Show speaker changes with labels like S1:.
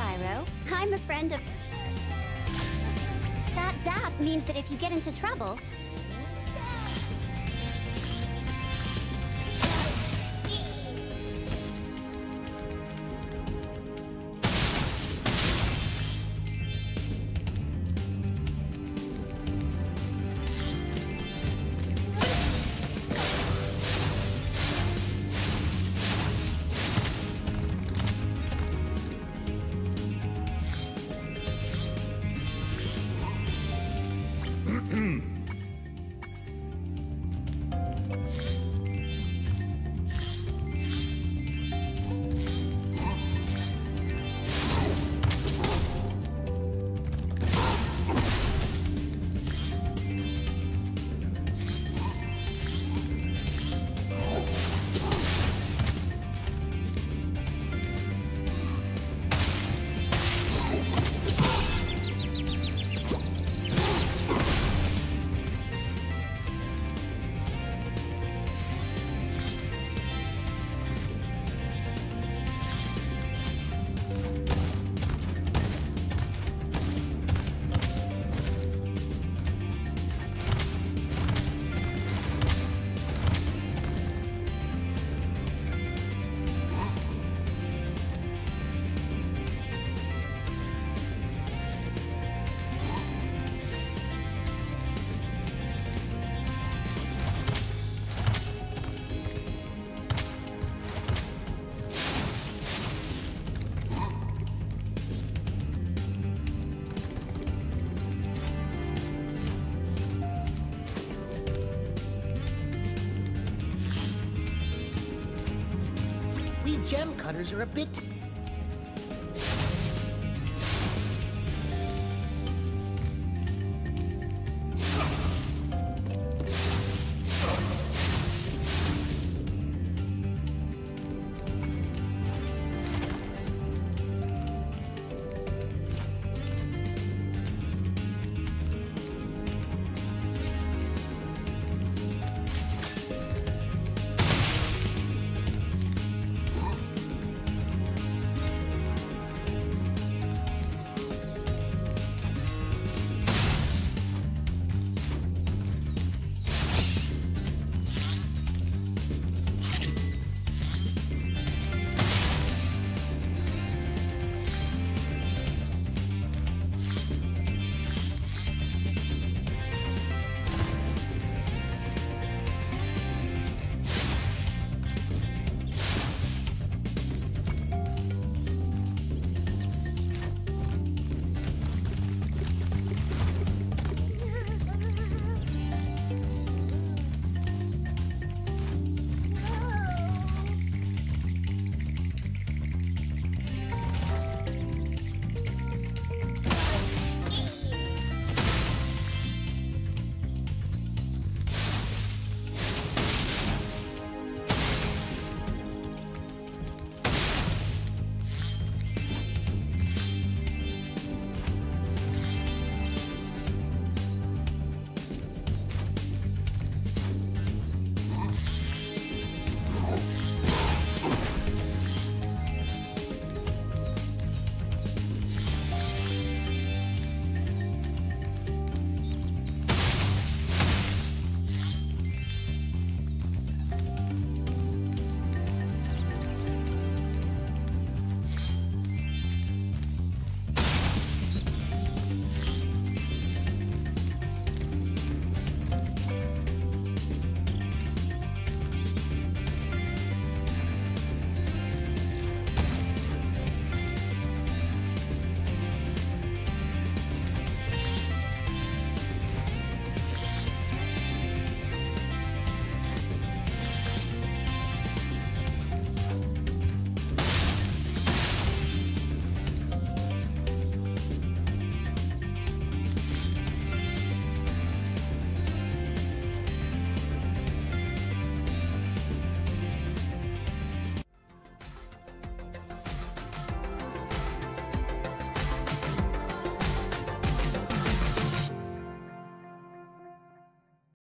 S1: Spyro. I'm a friend of... That zap means that if you get into trouble,
S2: gem cutters are a bit